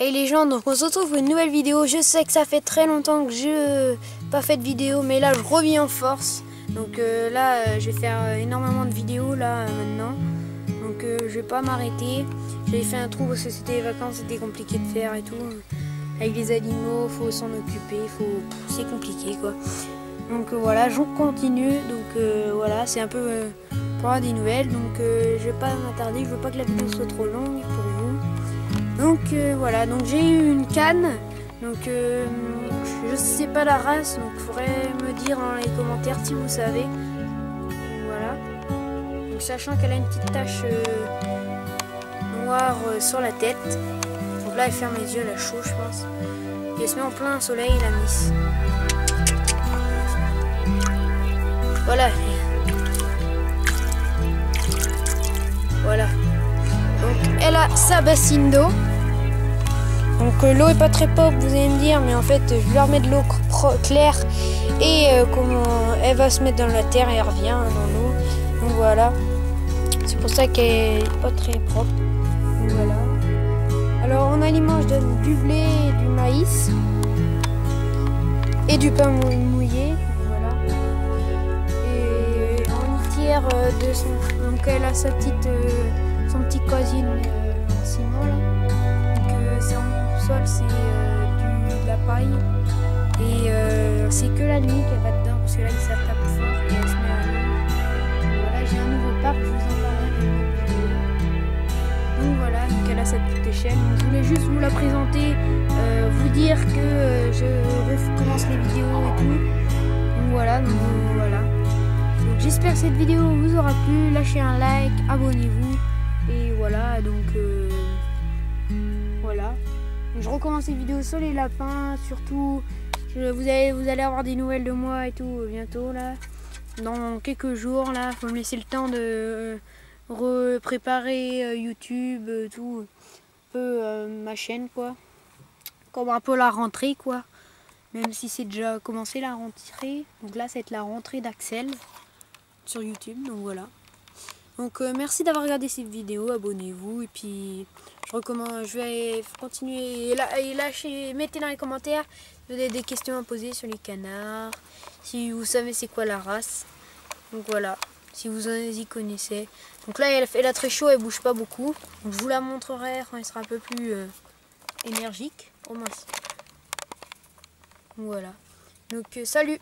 Hey les gens, donc on se retrouve pour une nouvelle vidéo. Je sais que ça fait très longtemps que je pas fait de vidéo, mais là je reviens en force. Donc euh, là, euh, je vais faire euh, énormément de vidéos là maintenant. Donc je vais pas m'arrêter. J'avais fait un trou parce que c'était les vacances, c'était compliqué de faire et tout. Avec les animaux, faut s'en occuper, faut... c'est compliqué quoi. Donc voilà, je continue. Donc voilà, c'est un peu pour avoir des nouvelles. Donc je vais pas m'attarder, je veux pas que la vidéo soit trop longue. Donc euh, voilà, donc j'ai eu une canne. Donc euh, je sais pas la race, donc faudrait me dire dans les commentaires si vous savez. voilà. Donc sachant qu'elle a une petite tache euh, noire sur la tête. Donc là elle ferme les yeux, elle a chaud je pense. Et elle se met en plein soleil la miss. Voilà. Voilà. Donc elle a sa bassine d'eau. Donc euh, l'eau est pas très propre, vous allez me dire, mais en fait je leur mets de l'eau claire et euh, comment elle va se mettre dans la terre et elle revient dans l'eau. Donc voilà. C'est pour ça qu'elle est pas très propre. Donc voilà. Alors en aliment je donne du blé et du maïs et du pain mouillé. Voilà. Et en litière euh, de son. Donc elle a sa petite que la nuit qu'elle va dedans parce que là il s'attaque fort et elle se met à Voilà, j'ai un nouveau parc, je vous en parlerai. Donc voilà, donc elle a sa petite échelle. je voulais juste vous la présenter, euh, vous dire que je recommence les vidéos et tout. Donc voilà, donc voilà. J'espère que cette vidéo vous aura plu. Lâchez un like, abonnez-vous. Et voilà, donc voilà. Je recommence les vidéos sur les lapins, surtout. Vous, allez, vous allez avoir des nouvelles de moi et tout bientôt là. Dans quelques jours là, faut me laisser le temps de euh, préparer euh, YouTube, euh, tout, un peu ma chaîne quoi. Comme un peu la rentrée quoi. Même si c'est déjà commencé la rentrée. Donc là, c'est la rentrée d'Axel sur YouTube. Donc voilà. Donc merci d'avoir regardé cette vidéo, abonnez-vous et puis je recommande, je vais continuer et lâcher, mettez dans les commentaires des questions à poser sur les canards, si vous savez c'est quoi la race. Donc voilà, si vous en y connaissez. Donc là elle là très chaud, elle bouge pas beaucoup. Je vous la montrerai quand elle sera un peu plus euh, énergique. Oh mince. Voilà. Donc euh, salut